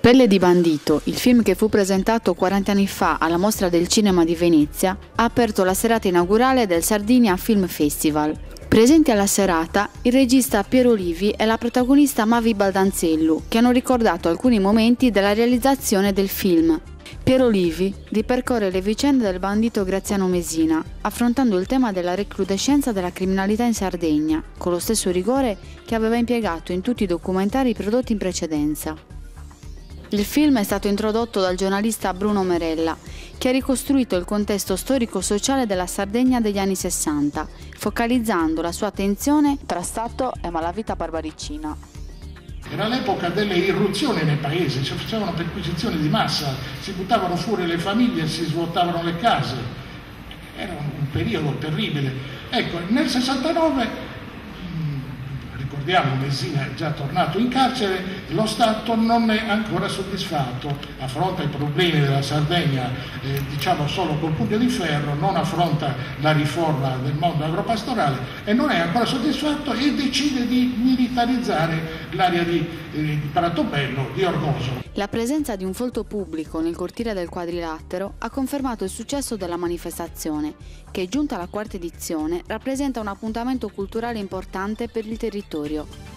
Pelle di bandito, il film che fu presentato 40 anni fa alla Mostra del Cinema di Venezia, ha aperto la serata inaugurale del Sardinia Film Festival. Presenti alla serata il regista Piero Olivi e la protagonista Mavi Baldanzello, che hanno ricordato alcuni momenti della realizzazione del film. Piero Olivi ripercorre le vicende del bandito Graziano Mesina, affrontando il tema della recrudescenza della criminalità in Sardegna, con lo stesso rigore che aveva impiegato in tutti i documentari prodotti in precedenza. Il film è stato introdotto dal giornalista Bruno Merella, che ha ricostruito il contesto storico-sociale della Sardegna degli anni 60, focalizzando la sua attenzione tra Stato e malavita barbaricina. Era l'epoca delle irruzioni nel paese, si facevano perquisizioni di massa, si buttavano fuori le famiglie, si svuotavano le case. Era un periodo terribile. Ecco, nel 69 ricordiamo Messina è già tornato in carcere, lo Stato non è ancora soddisfatto, affronta i problemi della Sardegna eh, diciamo solo col pugno di ferro, non affronta la riforma del mondo agropastorale e non è ancora soddisfatto e decide di militarizzare l'area di, eh, di Pratobello, di Orgoso. La presenza di un folto pubblico nel cortile del quadrilatero ha confermato il successo della manifestazione, che giunta alla quarta edizione rappresenta un appuntamento culturale importante per il territorio. sonido.